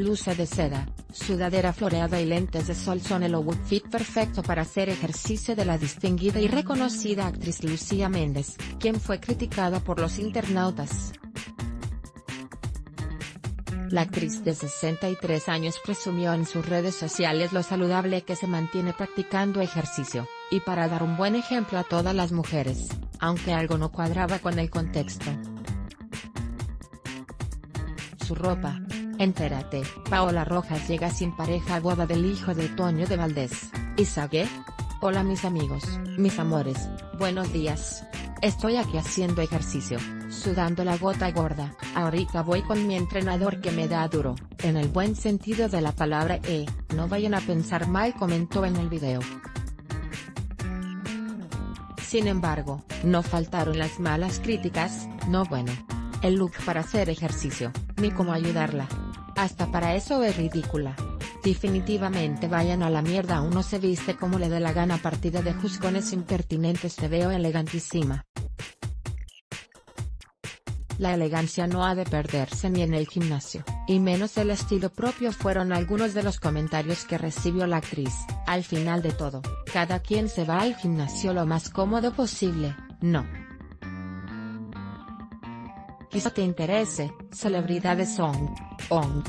blusa de seda, sudadera floreada y lentes de sol son el outfit perfecto para hacer ejercicio de la distinguida y reconocida actriz Lucía Méndez, quien fue criticada por los internautas. La actriz de 63 años presumió en sus redes sociales lo saludable que se mantiene practicando ejercicio, y para dar un buen ejemplo a todas las mujeres, aunque algo no cuadraba con el contexto. Su ropa. Entérate, Paola Rojas llega sin pareja a boda del hijo de Toño de Valdés, Isague. Hola mis amigos, mis amores, buenos días. Estoy aquí haciendo ejercicio, sudando la gota gorda, ahorita voy con mi entrenador que me da duro, en el buen sentido de la palabra e, no vayan a pensar mal comentó en el video. Sin embargo, no faltaron las malas críticas, no bueno. El look para hacer ejercicio, ni cómo ayudarla. Hasta para eso es ridícula. Definitivamente vayan a la mierda uno se viste como le dé la gana partida de juzgones impertinentes te veo elegantísima. La elegancia no ha de perderse ni en el gimnasio, y menos el estilo propio fueron algunos de los comentarios que recibió la actriz, al final de todo, cada quien se va al gimnasio lo más cómodo posible, no. Quizá te interese, celebridades son, on.